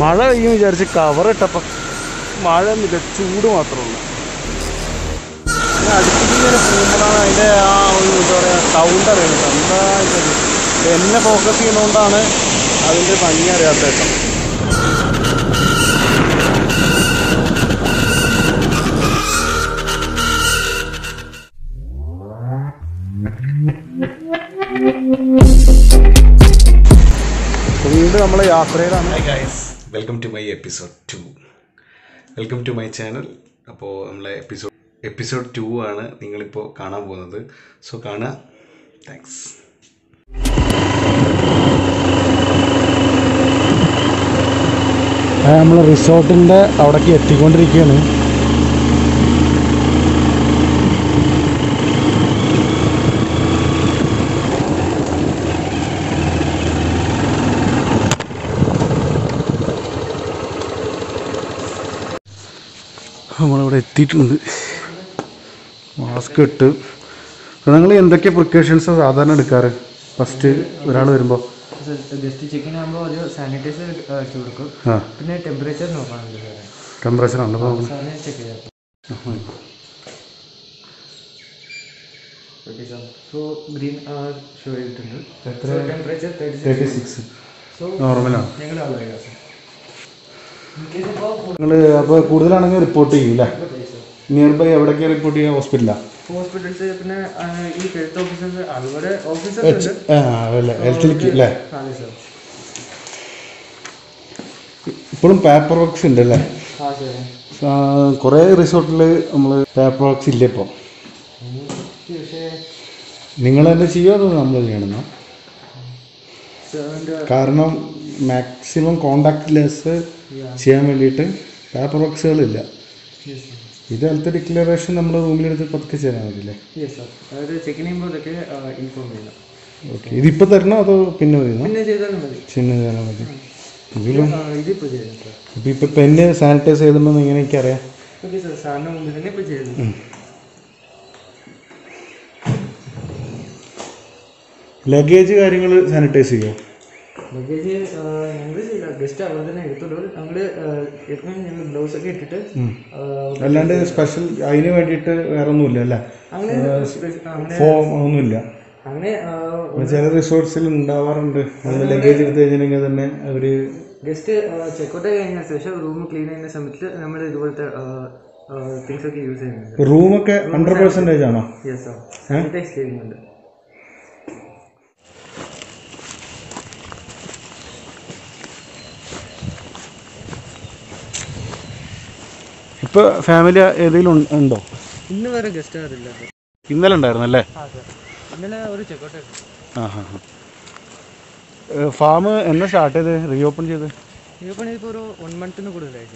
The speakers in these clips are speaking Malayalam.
മഴ പെയ്യും വിചാരിച്ച് കവർ ഇട്ടപ്പോൾ മഴ മിക ചൂട് മാത്രമേ ഉള്ളൂ. പിന്നെ അടുത്തിങ്ങനെ പോകുമ്പോഴാണ് അതിന്റെ ആ ഒരു എന്താ പറയുക സൗണ്ട് അറിയുന്നത്. എന്താ എന്നെ ഫോക്കസ് ചെയ്യുന്നതുകൊണ്ടാണ് അതിന്റെ ഭംഗി അറിയാത്ത കേട്ടോ. വീണ്ടും നമ്മളെ യാത്രയിലാണ്. Guys welcome to my episode two welcome to my channel അപ്പോൾ നമ്മളെ എപ്പിസോഡ് എപ്പിസോഡ് ടു ആണ് നിങ്ങളിപ്പോൾ കാണാൻ പോകുന്നത്. സോ കാണുക താങ്ക്സ് നമ്മൾ റിസോർട്ടിന്റെ അവിടേക്ക് എത്തിക്കൊണ്ടിരിക്കുകയാണ്. നമ്മളിവിടെ എത്തിയിട്ടുണ്ട്. മാസ്ക് ഇട്ട്. നിങ്ങൾ എന്തൊക്കെ പ്രിക്കോഷൻസ് സാധാരണ എടുക്കാറ്? ഫസ്റ്റ് ഒരാൾ വരുമ്പോൾ ജസ്റ്റ് ചെക്കിൻ ആകുമ്പോൾ ഒരു സാനിറ്റൈസർ അടിച്ചു കൊടുക്കും. പിന്നെ ടെമ്പറേച്ചർ നോക്കാനുണ്ട് ടെമ്പറേച്ചർ ചെക്ക് ചെയ്യാം. സോ ഗ്രീൻ ഷോ ചെയ്തിട്ടുണ്ട്. ടെമ്പറേച്ചർ തേർട്ടി സിക്സ് നോർമലാണ് ഞങ്ങൾ വരാം സാർ ഇൻകേസ് ഇപ്പോൾ നിങ്ങൾ അപ്പോൾ കൂടുതലാണെങ്കിൽ റിപ്പോർട്ട് ചെയ്യും അല്ലേ നിയർ ബൈ എവിടേക്ക് റിപ്പോർട്ട് ചെയ്യുക ഹോസ്പിറ്റലാണ് ഹോസ്പിറ്റൽസ് പിന്നെ ഈ ഹെൽത്ത് ഓഫീസേഴ്സ് അതുപോലെ ഓഫീസേഴ്സ് അല്ലേ ഹെൽത്തിലേക്ക് അല്ലേ അതെ സാർ ഇപ്പോഴും പേപ്പർ വർക്ക്സ് ഉണ്ട് അല്ലേ കുറേ റിസോർട്ടിൽ നമ്മൾ പേപ്പർ വർക്ക്സ് ഇല്ല ഇപ്പൊ. നിങ്ങൾ തന്നെ ചെയ്യുമോ അതോ നമ്മൾ ചെയ്യണം കാരണം മാക്സിമം കോണ്ടാക്ട് ലെസ് ചെയ്യാൻ വേണ്ടിയിട്ട് പേപ്പർ വർക്ക്സുകളില്ല ഇത് ഹെൽത്ത് ഡിക്ലറേഷൻ നമ്മൾ റൂമിലെടുത്ത് പതുക്കെ ചെയ്യാൻ മതില്ലേ അതായത് ചെക്കിൻ ചെയ്യുമ്പോൾ ഇതൊക്കെ ഇൻഫോം ചെയ്യണം. ഓക്കെ ഇതിപ്പോൾ തരണോ അതോ പിന്നെ വരുന്നോ? പിന്നെ ചെയ്താലും മതി. മതി. ചെയ്യാം സാർ ഇപ്പം പെന്ന് സാനിറ്റൈസ് ചെയ്തിട്ടുണ്ടെന്ന് എങ്ങനെ എനിക്കറിയാം. ഓക്കെ സാർ സാറിന് മുമ്പിൽ തന്നെ ഇപ്പോൾ ചെയ്തു ലഗേജ് കാര്യങ്ങൾ സാനിറ്റൈസ് ചെയ്യുമോ ലഗേജ് ഞങ്ങൾ ചെയ്യില്ല ജസ്റ്റ് അവിടെ തന്നെ എടുത്തോളൂ ഞങ്ങൾ എടുക്കുമ്പോൾ ഞങ്ങൾ ഗ്ലൗസ് ഒക്കെ ഇട്ടിട്ട് അല്ലാണ്ട് സ്പെഷ്യൽ അതിന് വേണ്ടിയിട്ട് വേറെ ഒന്നുമില്ല അല്ലേ ഫോം ഒന്നുമില്ല. അങ്ങനെ ചില റിസോർട്ട്സിൽ ഉണ്ടാവാറുണ്ട്. ലഗേജ് എടുത്ത് കഴിഞ്ഞിട്ടുണ്ടെങ്കിൽ തന്നെ അവർ ജസ്റ്റ് ചെക്കൗട്ട് കഴിഞ്ഞ ശേഷം റൂം ക്ലീൻ ചെയ്യുന്ന സമയത്ത് നമ്മൾ ഇതുപോലത്തെ തിങ്സ് ഒക്കെ യൂസ് ചെയ്യുന്നുണ്ട്. റൂമൊക്കെ ഹൺഡ്രഡ് പെർസെന്റേജ് ആണോ? യെസ് സാർ ഇപ്പോൾ ഫാമിലി ഏതെങ്കിലും ഉണ്ടോ? ഇന്ന് വരെ ഗസ്റ്റ് ആരില്ല ഇന്നലെ ഉണ്ടായിരുന്നു അല്ലേ? ഇന്നലെ ഒരു ചെക്കോട്ടെ ആ ഹാ ഫാം എന്നാ സ്റ്റാർട്ട് ചെയ്ത്? റീഓപ്പൺ ചെയ്ത്? റീഓപ്പൺ ഇപ്പോൾ ഒരു വൺ മന്തിന് കൂടുതലായി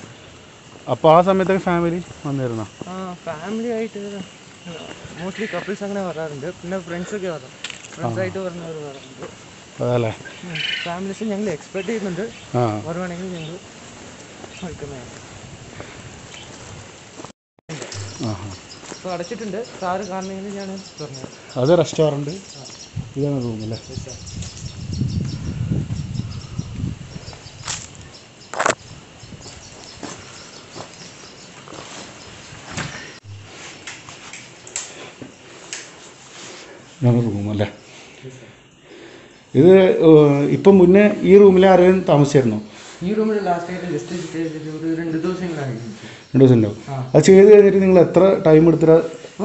അപ്പോൾ ആ സമയത്തൊക്കെ ഫാമിലി വന്നിരുന്നോ? ആ ഫാമിലി ആയിട്ട് മോസ്റ്റ്ലി കപ്പിൾസ് അങ്ങനെ വരാറുണ്ട്. പിന്നെ ഫ്രണ്ട്സ് ഒക്കെ വരാം. ഫ്രണ്ട്സ് ആയിട്ട് വരുന്നവർ വരാറുണ്ട്. അതല്ലേ? ഫാമിലീസ് ഞങ്ങൾ എക്സ്പെക്ട് ചെയ്യുന്നുണ്ട്. വരുവാണെങ്കിൽ ഞങ്ങൾ വെൽക്കുന്നതാണ് ഹാ അടച്ചിട്ടുണ്ട്. സാറ് കാണണമെങ്കിൽ ഞാൻ പറഞ്ഞത് അത് റെസ്റ്റോറന്റ് ഇതാണ് റൂം അല്ലേ? ഇതാണ് റൂം അല്ലേ? ഇത് ഇപ്പം മുന്നേ ഈ റൂമിൽ ആരെയും താമസിച്ചായിരുന്നോ ഈ റൂമിൽ ലാസ്റ്റ് ആയിട്ട് ജസ്റ്റ് സ്റ്റേ ചെയ്തിട്ട് ഒരു രണ്ട് ദിവസങ്ങളായിരുന്നു രണ്ട് ദിവസം ഉണ്ടാവും അത് ചെയ്ത് കഴിഞ്ഞിട്ട് നിങ്ങൾ എത്ര ടൈം എടുത്തിട്ട്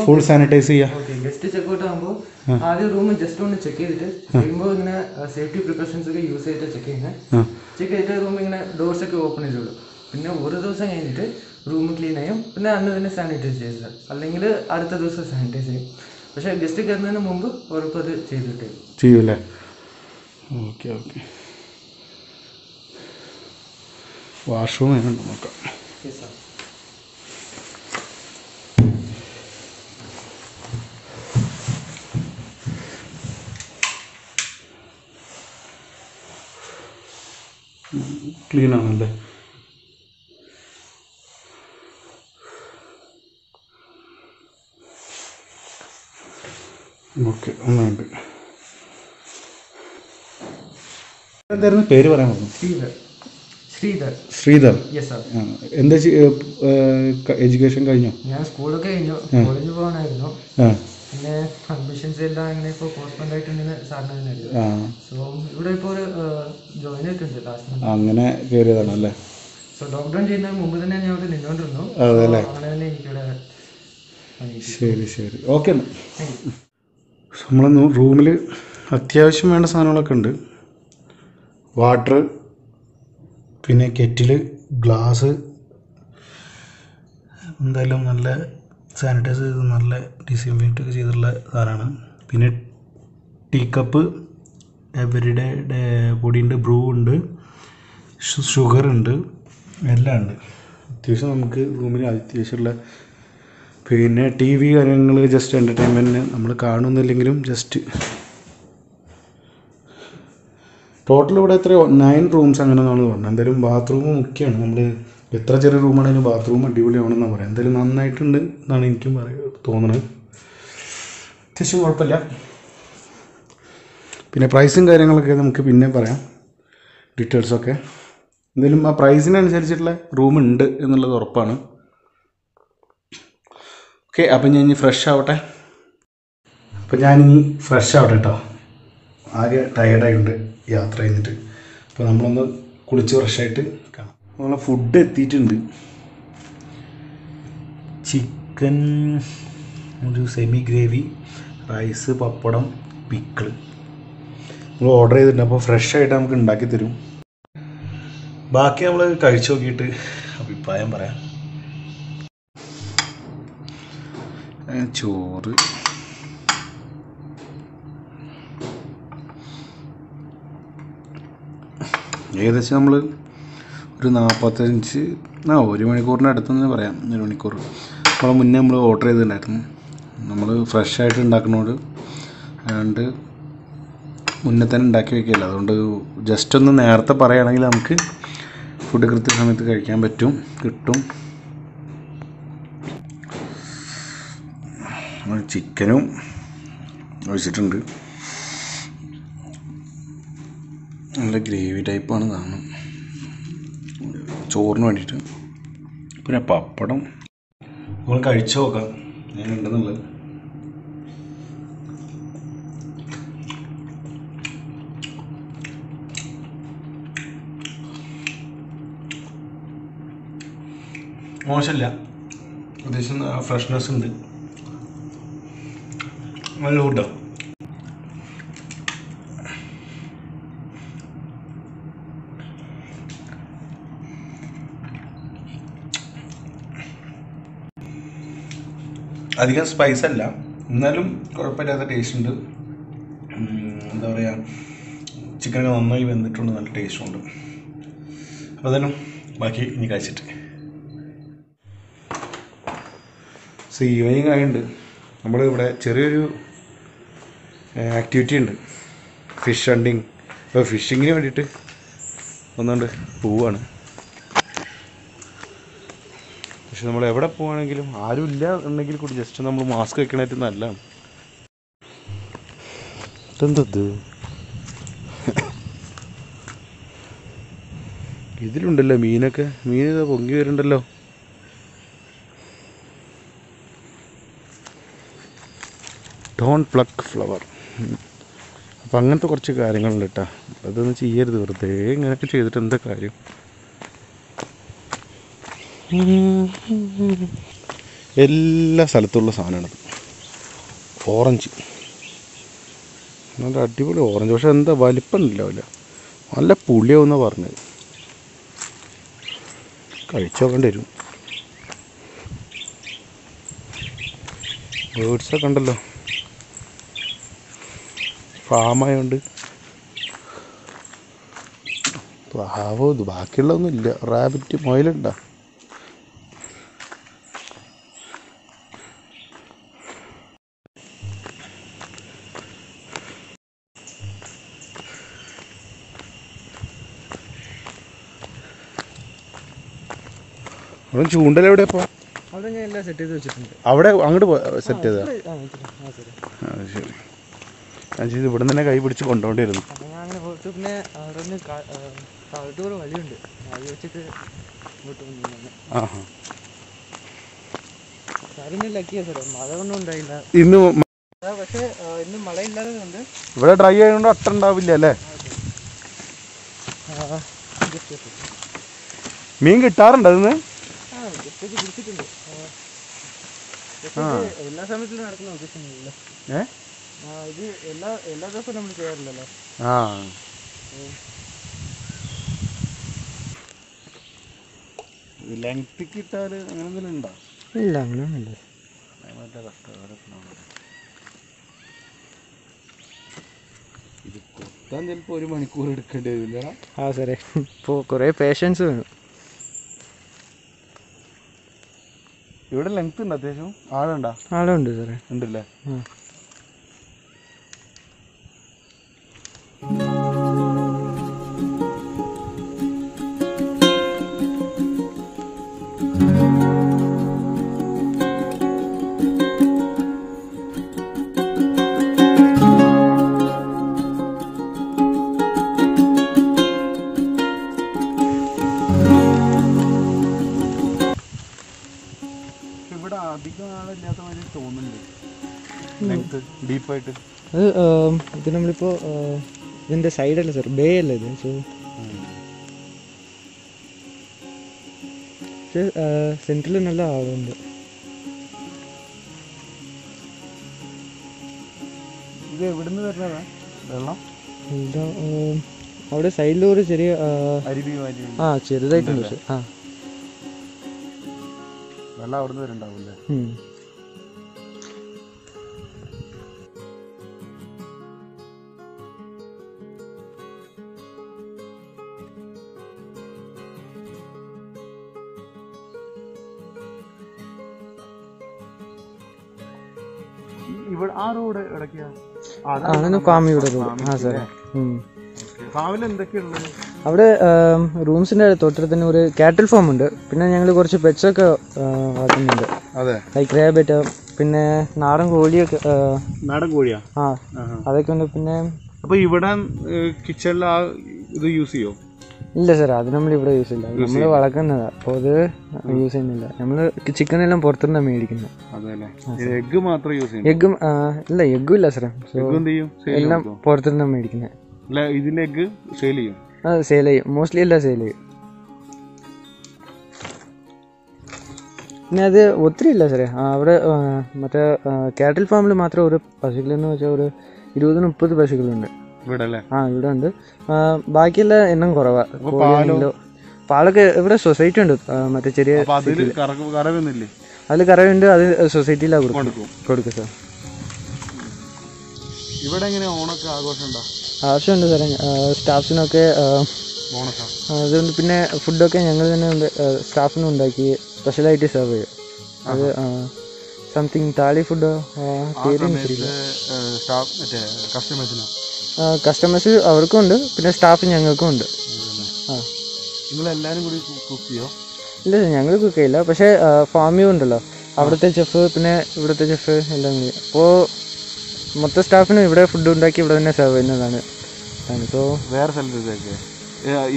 ഫുൾ സാനിറ്റൈസ് ചെയ്യുക ഓക്കെ ഗസ്റ്റ് ചെക്കൗട്ട് ആകുമ്പോൾ ആദ്യം റൂം ജസ്റ്റ് ഒന്ന് ചെക്ക് ചെയ്തിട്ട് കഴിയുമ്പോൾ ഇങ്ങനെ സേഫ്റ്റി പ്രിക്കോഷൻസ് ഒക്കെ യൂസ് ചെയ്തിട്ട് ചെക്ക് ചെയ്യുന്നത് ചെക്ക് ചെയ്തിട്ട് റൂം ഇങ്ങനെ ഡോർസ് ഒക്കെ ഓപ്പൺ ചെയ്തോളൂ പിന്നെ ഒരു ദിവസം കഴിഞ്ഞിട്ട് റൂം ക്ലീൻ ചെയ്യും. പിന്നെ അന്ന് തന്നെ സാനിറ്റൈസ് ചെയ്തത് അല്ലെങ്കിൽ അടുത്ത ദിവസം സാനിറ്റൈസ് ചെയ്യും. പക്ഷേ ഗസ്റ്റ് കയറുന്നതിന് മുമ്പ് ഉറപ്പത് ചെയ്തിട്ട്. ചെയ്യൂലേ ഓക്കെ ഓക്കെ. വാഷ്റൂം എങ്ങനെ നോക്കാം. ക്ലീൻ ആണല്ലേ? ഓക്കെ ഒന്നുണ്ട് എന്തായിരുന്നു പേര് പറയാൻ പറഞ്ഞു? ശ്രീധർ. ശ്രീധർ? യെസ് സാർ ആ, എന്താ എഡ്യൂക്കേഷൻ കഴിഞ്ഞോ? ഞാൻ സ്കൂളൊക്കെ കഴിഞ്ഞു. കോളേജിൽ പോകണമായിരുന്നു ആ. പിന്നെ അഡ്മിഷൻസ് എല്ലാം ഇങ്ങനെ ഇപ്പോൾ പോസ്റ്റ്പോണ്ട് ആയിട്ടുണ്ടെന്ന് സാറിന് തന്നെ അറിയാം ആ. സോ ഇവിടെ ഇപ്പോൾ ഒരു ജോയിൻ ആയിട്ടുണ്ട് ലാസ്റ്റ് മന്ത് അങ്ങനെ കയറിയതാണ് അല്ലേ? സോ ലോക്ക്ഡൗൺ ചെയ്യുന്നതിന് മുമ്പ് തന്നെ ഞാൻ ഇവിടെ നിന്നുകൊണ്ടിരുന്നു അതെ അല്ലേ അങ്ങനെ തന്നെ എനിക്കിവിടെ. ശരി ശരി. ഓക്കെ നമ്മളെ റൂമിൽ അത്യാവശ്യം വേണ്ട സാധനങ്ങളൊക്കെ ഉണ്ട്. വാട്ടർ പിന്നെ കെറ്റിൽ ഗ്ലാസ്. എന്തായാലും നല്ല സാനിറ്റൈസ് ചെയ്ത് നല്ല ഡിസിൻഫെക്റ്റ് ഒക്കെ ചെയ്തിട്ടുള്ള സാധനമാണ്. പിന്നെ ടീ കപ്പ് എവരിഡേ പൊടിയുണ്ട് ബ്രൂ ഉണ്ട് ഷുഗർ ഉണ്ട് എല്ലാം ഉണ്ട്. അത്യാവശ്യം നമുക്ക് റൂമിന് അത്യാവശ്യമുള്ള പിന്നെ ടി വി കാര്യങ്ങൾ ജസ്റ്റ് എന്റർടൈൻമെന്റിന് നമ്മൾ കാണുന്നില്ലെങ്കിലും ജസ്റ്റ് ടോട്ടൽ ഇവിടെ എത്ര? നയൻ റൂംസ് അങ്ങനെ എന്നാണ് പറഞ്ഞത്. എന്തായാലും ബാത്റൂം മുഖ്യമാണ് നമ്മൾ എത്ര ചെറിയ റൂമാണെങ്കിലും ബാത്റൂം അടിപൊളിയാണെന്നാണ് പറയാം. എന്തായാലും നന്നായിട്ടുണ്ട് എന്നാണ് എനിക്കും പറയുക തോന്നുന്നത് അത്യാവശ്യം കുഴപ്പമില്ല. പിന്നെ പ്രൈസും കാര്യങ്ങളൊക്കെ നമുക്ക് പിന്നെ പറയാം. ഡീറ്റെയിൽസൊക്കെ എന്തായാലും ആ പ്രൈസിനനുസരിച്ചിട്ടുള്ള റൂം ഉണ്ട് എന്നുള്ളത് ഉറപ്പാണ്. ഓക്കെ അപ്പം ഞാൻ ഇനി ഫ്രഷ് ആവട്ടെ. അപ്പം ഞാനിനി ഫ്രഷ് ആവട്ടെ കേട്ടോ ആകെ ടയേർഡായിട്ടുണ്ട് യാത്ര കഴിഞ്ഞിട്ട് അപ്പോൾ നമ്മളൊന്ന് കുളിച്ച് ഫ്രഷായിട്ട് കാണാം നമ്മളെ ഫുഡ് എത്തിയിട്ടുണ്ട്. ചിക്കൻ ഒരു semi gravy rice pappadam pickle നമ്മൾ ഓർഡർ ചെയ്തിട്ടുണ്ട്. അപ്പോൾ ഫ്രഷ് ആയിട്ട് നമുക്ക് ഉണ്ടാക്കി തരും. ബാക്കി നമ്മൾ കഴിച്ചു നോക്കിയിട്ട് അഭിപ്രായം പറയാം. ചോറ്. ഏകദേശം നമ്മൾ ഒരു നാൽപ്പത്തഞ്ച് ആ ഒരു മണിക്കൂറിന്റെ അടുത്തെന്ന് പറയാം ഒരു മണിക്കൂർ. അപ്പോൾ മുന്നേ നമ്മൾ ഓർഡർ ചെയ്തിട്ടുണ്ടായിരുന്നു. നമ്മൾ ഫ്രഷ് ആയിട്ട് ഉണ്ടാക്കുന്നതുകൊണ്ട് അതുകൊണ്ട് മുന്നേ തന്നെ ഉണ്ടാക്കി വയ്ക്കില്ല അതുകൊണ്ട് ജസ്റ്റ് ഒന്ന് നേരത്തെ പറയുകയാണെങ്കിൽ നമുക്ക് ഫുഡ് കൃത്യസമയത്ത് കഴിക്കാൻ പറ്റും കിട്ടും. ചിക്കനും ഒഴിച്ചിട്ടുണ്ട്. നല്ല ഗ്രേവി ടൈപ്പാണ് സാധനം. ചോറിന് വേണ്ടിയിട്ട്. പിന്നെ പപ്പടം. നമ്മൾ കഴിച്ചു നോക്കാം. ഞാൻ ഉണ്ടെന്നുള്ളത്. മോശമില്ല അത്യാവശ്യം ഫ്രഷ്നെസ് ഉണ്ട്. നല്ല ഫുഡാണ് അധികം സ്പൈസ് അല്ല. എന്നാലും കുഴപ്പമില്ലാത്ത ടേസ്റ്റ് ഉണ്ട്. എന്താ പറയുക ചിക്കനൊക്കെ നന്നായി വെന്തിട്ടുണ്ട് നല്ല ടേസ്റ്റും ഉണ്ട്. അപ്പോൾ തന്നെ ബാക്കി ഇനി കഴിച്ചിട്ട്. സോ ഈവനിങ് ആയതുകൊണ്ട് നമ്മൾ ഇവിടെ ചെറിയൊരു ആക്ടിവിറ്റി ഉണ്ട്. ഫിഷ് ഹണ്ടിങ് അപ്പോൾ ഫിഷിങ്ങിന് വേണ്ടിയിട്ട് ഒന്നുകൊണ്ട് പോവാണ്. പക്ഷെ നമ്മൾ എവിടെ പോവാണെങ്കിലും ആരും ഇല്ല എന്നുണ്ടെങ്കിൽ കൂടി ജസ്റ്റ് നമ്മൾ മാസ്ക് വെക്കണേറ്റ് നല്ലതാണ്. ഇതെന്തത്? ഇതിലുണ്ടല്ലോ മീനൊക്കെ. മീൻ പൊങ്ങി വരുന്നുണ്ടല്ലോ. ഡോൺ പ്ലക്ക് ഫ്ലവർ അപ്പം അങ്ങനത്തെ കുറച്ച് കാര്യങ്ങളുണ്ട് കേട്ടോ അതൊന്നും ചെയ്യരുത് വെറുതെ ഇങ്ങനെയൊക്കെ ചെയ്തിട്ട് എന്താ കാര്യം? എല്ലാ സ്ഥലത്തുള്ള സാധനമാണ് ഓറഞ്ച്. നല്ല അടിപൊളി ഓറഞ്ച്. പക്ഷെ എന്താ വലിപ്പം ഉണ്ടാവില്ല നല്ല പുളിയാവുന്ന പറഞ്ഞത്. കഴിച്ചു നോക്കേണ്ടി വരും. ബേഡ്സൊക്കെ ഉണ്ടല്ലോ. ഫാമായോണ്ട്. പ്രാവോ ഇത്. ബാക്കിയുള്ളതൊന്നും ഇല്ല റാബിറ്റ് മൊയിലുണ്ടോ? അവൻ ചൂണ്ടൽ എവിടെ അപ്പോൾ അവിടെ ഞാൻ എല്ലാം സെറ്റ് ചെയ്ത് വെച്ചിട്ടുണ്ട് അവിടെ അങ്ങോട്ട് സെറ്റ് ചെയ്താ ശരി. ഞാൻ ചെയ്ത് ഇവിടെ തന്നെ കൈ പിടിച്ച് പോയിട്ട് പിന്നെ അവിടെ നിന്ന് വഴിയുണ്ട് വെച്ചിട്ട് ഇങ്ങോട്ട് ലക്കിയാ മഴ ഒന്നും ഉണ്ടായില്ല ഇന്ന് ആ, പക്ഷേ ആ, ഇന്ന് മഴ ഇല്ലാതെ ഇവിടെ ഡ്രൈ ആയതുകൊണ്ട് അട്ട ഉണ്ടാവില്ല അല്ലേ മീൻ കിട്ടാറുണ്ട് അതിന്ന് പിടിച്ചിട്ടുണ്ട് എല്ലാ സമയത്തിലും നടക്കുന്ന ഇത് എല്ലാ എല്ലാ ദിവസവും നമ്മൾ ചെയ്യാറില്ലല്ലോ ആ ലെങ്തിക്ക് അങ്ങനെ എന്തെങ്കിലും ഉണ്ടോ ഇല്ല. അങ്ങനെയൊന്നുമില്ല മറ്റേ കഷ്ടകാലത്തിനാണ് ഇത് കൊത്താൻ ചിലപ്പോൾ ഒരു മണിക്കൂർ എടുക്കേണ്ടി വരില്ല ആ സാറേ ഇപ്പോൾ കുറേ പേഷ്യൻസ് വേണം. ഇവിടെ ലെങ്ത് ഉണ്ട് അത്യാവശ്യം? ആഴമുണ്ടോ? ആഴമുണ്ട് സാറേ. ഉണ്ടല്ലേ? ഡീപ്പായിട്ട്? അത് ഇത് നമ്മളിപ്പോൾ ഇതിന്റെ സൈഡല്ല സാർ ബേ അല്ല ഇത്. സോ സെന്ററിൽ സെന്ററിൽ നല്ല ആളുണ്ട് ഇത് എവിടുന്ന് വരുന്നതാ? വെള്ളം? എന്താ അവിടെ സൈഡിൽ ഒരു ചെറിയ ആ, ചെറുതായിട്ടുണ്ട് ആ. വെള്ളം അവിടുന്ന് വരുന്നുണ്ടാവില്ലേ ഫാമിയുടെ ആ ഉം. ഫാമിൽ എന്തൊക്കെയുള്ളത്? അവിടെ റൂംസിന്റെ തൊട്ടടുത്ത് തന്നെ ഒരു കാറ്റൽ ഫാം ഉണ്ട്. പിന്നെ ഞങ്ങൾ കുറച്ച് പെറ്റ്സൊക്കെ വളർത്തുന്നുണ്ട്. അതെ. ലൈക്ക് റേബറ്റ് പിന്നെ നാടൻ കോഴിയൊക്കെ നാടൻ കോഴിയാ? ആ അതൊക്കെ ഉണ്ട്. പിന്നെ അപ്പൊ ഇവിടെ കിച്ചണിൽ ആ ഇത് യൂസ് ചെയ്യോ? ഇല്ല സാർ അത് നമ്മൾ ഇവിടെ യൂസ് ഇല്ല നമ്മൾ വളർക്കുന്നതാ അത് യൂസ് ചെയ്യുന്നില്ല. നമ്മൾ ചിക്കൻ എല്ലാം പുറത്തുനിന്നാണ് മേടിക്കുന്നത് എഗ് മാത്രം യൂസ് ചെയ്യും എഗ്ഗും ഇല്ല എഗ്ഗും ഇല്ല സാറേ എല്ലാം പുറത്തുനിന്നാണ് മേടിക്കുന്നത് ഇതിന്റെ എഗ്ഗ് സെയിൽ ചെയ്യും? ആ സെയിൽ ചെയ്യും. മോസ്റ്റ്ലി എല്ലാം സെയിൽ ചെയ്യും. പിന്നെ അത് ഒത്തിരി ഇല്ല സാറേ അവിടെ മറ്റേ കാറ്റിൽ ഫാമിൽ മാത്രം ഒരു പശുക്കളെന്ന് വെച്ചാൽ ഒരു ഇരുപത് മുപ്പത് പശുക്കളുണ്ട്. ഇവിടെ അല്ലേ ആ ഇവിടെ ഉണ്ട് ബാക്കിയുള്ള ബാക്കിയെല്ലാം എണ്ണം കുറവാണ് കോഴിയാണെങ്കിലോ പാലൊക്കെ ഇവിടെ സൊസൈറ്റി ഉണ്ട്. മറ്റേ ചെറിയ അതിൽ കറവുണ്ട് അത് സൊസൈറ്റിയിലാണ് കൊടുക്കും. കൊടുക്കും. സാർ. ഇവിടെ എങ്ങനെ ഓണൊക്കെ ആവശ്യമുണ്ട് സാറേ. സ്റ്റാഫ്സിനൊക്കെ ഓണക്കാ? അതുകൊണ്ട് പിന്നെ ഫുഡൊക്കെ ഞങ്ങൾ തന്നെ സ്റ്റാഫിന് ഉണ്ടാക്കി സ്പെഷ്യലായിട്ട് സെർവ് ചെയ്യും. അത് സംതിങ് താളി ഫുഡോ മറ്റേ കസ്റ്റമേഴ്സിനോ കസ്റ്റമേഴ്സ് അവർക്കും ഉണ്ട് പിന്നെ സ്റ്റാഫ് ഞങ്ങൾക്കും ഉണ്ട് ആ. കൂടി കുക്ക് ചെയ്യോ? ഇല്ല ഞങ്ങൾ കുക്ക് ചെയ്യില്ല. പക്ഷേ ഫാമിയും ഉണ്ടല്ലോ. അവിടുത്തെ ചെഫ് പിന്നെ ഇവിടുത്തെ ചെഫ് എല്ലാം കൂടി. അപ്പോൾ മൊത്തം സ്റ്റാഫിനും ഇവിടെ ഫുഡ് ഉണ്ടാക്കി ഇവിടെ തന്നെ സെർവ് ചെയ്യുന്നതാണ്. സോ വേറെ സ്ഥലത്തേക്ക്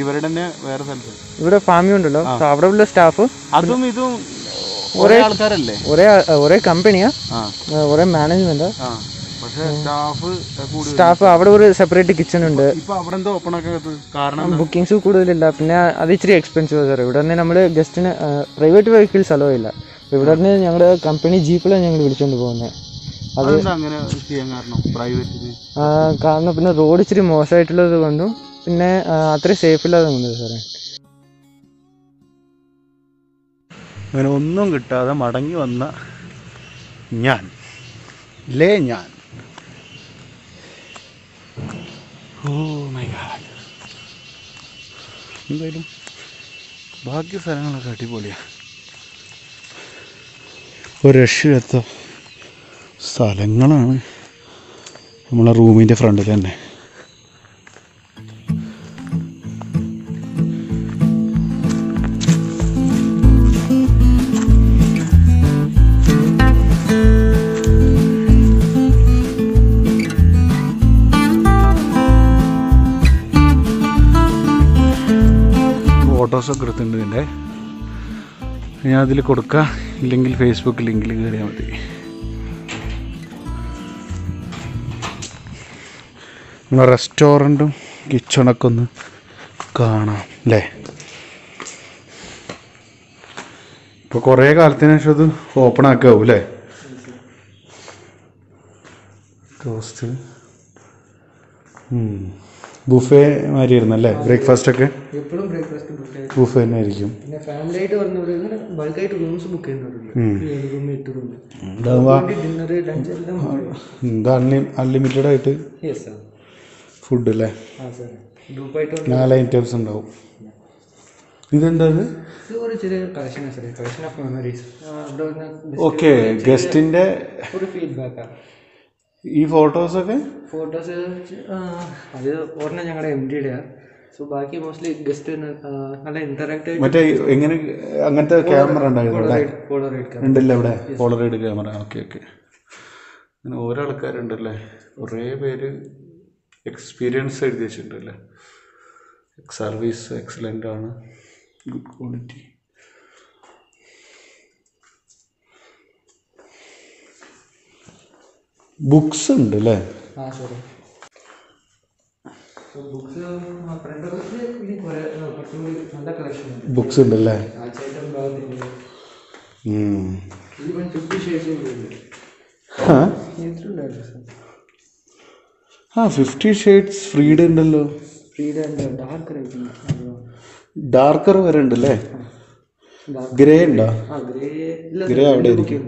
ഇവരുടെ തന്നെ വേറെ സ്ഥലത്ത്. ഇവിടെ ഫാമിയും ഉണ്ടല്ലോ. അവിടെ ഉള്ള സ്റ്റാഫ് അതും ഇതും ഒരേ ആൾക്കാരല്ലേ? ഒരേ ഒരേ കമ്പനിയാ ഒരേ മാനേജ്മെന്റാ സ്റ്റാഫ് അവിടെ ഒരു സെപ്പറേറ്റ് കിച്ചൺ ഉണ്ട്? ബുക്കിങ്സ് കൂടുതലില്ല. പിന്നെ അത് ഇച്ചിരി എക്സ്പെൻസീവ് സാർ ഇവിടെ തന്നെ നമ്മൾ ഗസ്റ്റിന് പ്രൈവറ്റ് വെഹിക്കിൾസ് അലോ ഇല്ല. ഇവിടെ നിന്ന് ഞങ്ങളുടെ കമ്പനി ജീപ്പിലാണ് ഞങ്ങൾ വിളിച്ചുകൊണ്ട് പോകുന്നത് അത് കാരണം പ്രൈവറ്റിന് കാരണം പിന്നെ റോഡ് ഇച്ചിരി മോശമായിട്ടുള്ളത് കൊണ്ടും പിന്നെ അത്ര അത്രയും സേഫ് ഇല്ലാതെ കൊണ്ടു സാറേ അങ്ങനെ ഒന്നും കിട്ടാതെ മടങ്ങി വന്ന ഞാൻ. ലേ ഞാൻ. ഓ മൈ ഗാഡ് എന്തായാലും ബാക്കി സ്ഥലങ്ങളൊക്കെ അടിപൊളിയാണ് ഒരു രക്ഷയില്ലാത്ത സ്ഥലങ്ങളാണ് നമ്മളെ റൂമിന്റെ ഫ്രണ്ടിൽ തന്നെ. ഫോട്ടോസൊക്കെ എടുത്തിട്ടുണ്ട് ഇതിന്റെ ഞാൻ അതിൽ കൊടുക്കുക ഇല്ലെങ്കിൽ ഫേസ്ബുക്ക് ലിങ്കിൽ കയറിയാൽ മതി. റെസ്റ്റോറന്റും കിച്ചണൊക്കെ ഒന്ന് കാണാം അല്ലേ ഇപ്പോൾ കുറേ കാലത്തിന് ശേഷം അത് ഓപ്പൺ ആക്കാവും അല്ലേ ടോസ്റ്റ് ബുഫേ മാതിരി ആയിരുന്നു അല്ലേ ബ്രേക്ക്ഫാസ്റ്റ് ഒക്കെ എപ്പോഴും ബ്രേക്ക്ഫാസ്റ്റ് ബുഫേ തന്നെ ആയിരിക്കും പിന്നെ ഫാമിലി ആയിട്ട് വരുന്നവർ ഇങ്ങനെ ബൾക്കായിട്ട് റൂംസ് ബുക്ക് ചെയ്യുന്നവരുണ്ട് ഏഴ് റൂം എട്ട് റൂം ഇതാവുമ്പോൾ ഡിന്നർ ലഞ്ച് എല്ലാം അൺലിമിറ്റഡ് ആയിട്ട്? യെസ് സാർ ഫുഡ് അല്ലേ? ആ സാർ ഗ്രൂപ്പായിട്ട് വന്ന് നാല് ഐറ്റംസ് ഉണ്ടാവും. ഇതെന്താ ഇത്? ഇത് ചെറിയ കളക്ഷനാണ് ഓഫ് മെമ്മറീസ് അവിടെ വന്ന് ഓക്കെ ഗസ്റ്റിന്റെ ഒരു ഫീഡ്ബാക്കാണ് ഈ ഫോട്ടോസൊക്കെ ഫോട്ടോസ് അത് ഒരെണ്ണം ഞങ്ങളുടെ എം ഡിയുടെയാണ് സോ ബാക്കി മോസ്റ്റ്ലി ഗസ്റ്റ് നല്ല ഇന്ററാക്ട് മറ്റേ എങ്ങനെ അങ്ങനത്തെ ക്യാമറ ഉണ്ടായിരുന്നു ഉണ്ടല്ലോ പോളറൈഡ് ക്യാമറ ഓക്കെ ഓക്കെ അങ്ങനെ ഓരോ ആൾക്കാരുണ്ടല്ലേ? കുറേ പേര് എക്സ്പീരിയൻസ് എഴുതി വെച്ചിട്ടുണ്ടല്ലേ സർവീസ് എക്സലന്റ് ആണ്. ഗുഡ് ക്വാളിറ്റി ബുക്സ് ഉണ്ട്. അല്ലേ ആ സോറി ബുക്സ് ഉണ്ട്. അല്ലേ ആ ഫിഫ്റ്റി ഷെയ്ഡ്സും ഫ്രീഡ് ഉണ്ടല്ലോ. ഡാർക്കർ വരെ ഉണ്ട്? അല്ലേ ഗ്രേ ഉണ്ടോ ഗ്രേ അവിടെ ആയിരിക്കും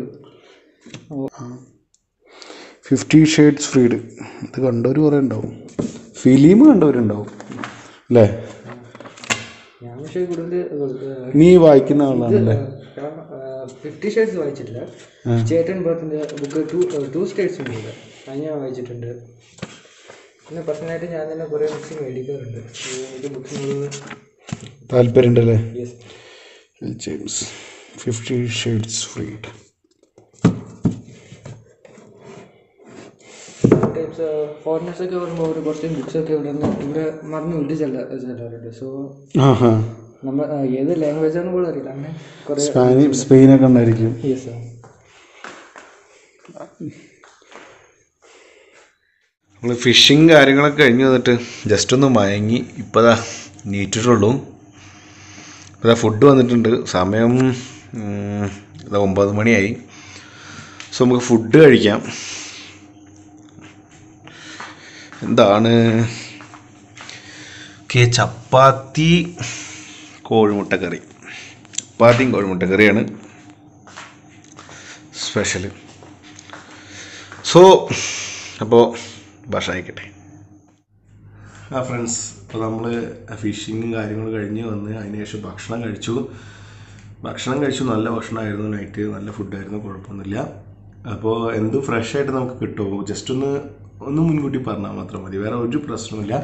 ഫിഫ്റ്റി ഷെയ്ഡ്സ് ഫ്രീഡ്. ഇത് കണ്ടവർ കുറേ ഉണ്ടാവും ഫിലിം കണ്ടവരുണ്ടാവും. അല്ലേ നീ വായിക്കുന്ന ആളാണല്ലേ ഫിഫ്റ്റി ഷെയ്ഡ്സ് വായിച്ചിട്ടില്ല. ചേട്ടൻ ഭഗത്തിന്റെ ബുക്ക് ടു ടു സ്റ്റേറ്റ്സ് ഉണ്ട്. അത് ഞാൻ വായിച്ചിട്ടുണ്ട്. പിന്നെ പേഴ്സണലായിട്ട് ഞാൻ തന്നെ കുറേ ബുക്സ് മേടിക്കാറുണ്ട്. എനിക്ക് ബുക്സിനോട് താല്പര്യമുണ്ടല്ലേ yes James. Fifty shades freed. Types ഫോറിനേഴ്സൊക്കെ വരുമ്പോൾ ഒരു കുറച്ച് ബുക്സ് ഒക്കെ ഇവിടെ നിന്ന് ഇവിടെ മറന്നു വിട്ട് ചെല്ല ചെല്ലാറുണ്ട്. സോ നമ്മൾ ഏത് ലാംഗ്വേജ് ആണെന്ന് പോലും അറിയില്ല. അങ്ങനെ കുറേ സ്പാനി സ്പെയിനൊക്കെ ഉണ്ടായിരിക്കും. യെസ് സാർ നമ്മൾ ഫിഷിങ് കാര്യങ്ങളൊക്കെ കഴിഞ്ഞ് വന്നിട്ട് ജസ്റ്റ് ഒന്ന് മയങ്ങി ഇപ്പതാ നീറ്റിട്ടുള്ളൂ. ഇപ്പതാ ഫുഡ് വന്നിട്ടുണ്ട്. സമയം ഒമ്പത് മണിയായി. സോ നമുക്ക് ഫുഡ് കഴിക്കാം. എന്താണ്? ഓക്കെ ചപ്പാത്തി കോഴിമുട്ടക്കറി ചപ്പാത്തിയും കോഴിമുട്ടക്കറിയാണ് സ്പെഷ്യൽ സോ അപ്പോൾ ഭക്ഷണം ആയിക്കട്ടെ ആ ഫ്രണ്ട്സ് അപ്പോൾ നമ്മൾ ഫിഷിങ്ങും കാര്യങ്ങളും കഴിഞ്ഞ് വന്ന് അതിനുശേഷം ഭക്ഷണം കഴിച്ചു. ഭക്ഷണം കഴിച്ചു നല്ല ഭക്ഷണമായിരുന്നു നൈറ്റ് നല്ല ഫുഡായിരുന്നു കുഴപ്പമൊന്നുമില്ല. അപ്പോൾ എന്ത് ഫ്രഷ് ആയിട്ട് നമുക്ക് കിട്ടുമോ ജസ്റ്റ് ഒന്ന് ഒന്ന് മുൻകൂട്ടി പറഞ്ഞാൽ മാത്രം മതി. വേറെ ഒരു പ്രശ്നമില്ല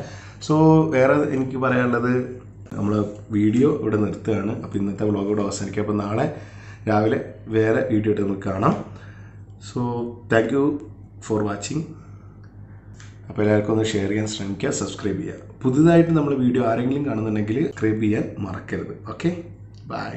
സോ വേറെ എനിക്ക് പറയാനുള്ളത് നമ്മൾ വീഡിയോ ഇവിടെ നിർത്തുകയാണ്. അപ്പോൾ ഇന്നത്തെ വ്ളോഗ് ഇവിടെ അവസാനിക്കുക അപ്പോൾ നാളെ രാവിലെ വേറെ വീഡിയോ ആയിട്ട് നമുക്ക് കാണാം. So thank you for watching അപ്പോൾ എല്ലാവർക്കും ഒന്ന് ഷെയർ ചെയ്യാൻ ശ്രമിക്കുക സബ്സ്ക്രൈബ് ചെയ്യുക. പുതുതായിട്ട് നമ്മൾ വീഡിയോ ആരെങ്കിലും കാണുന്നുണ്ടെങ്കിൽ സബ്സ്ക്രൈബ് ചെയ്യാൻ മറക്കരുത്. Okay bye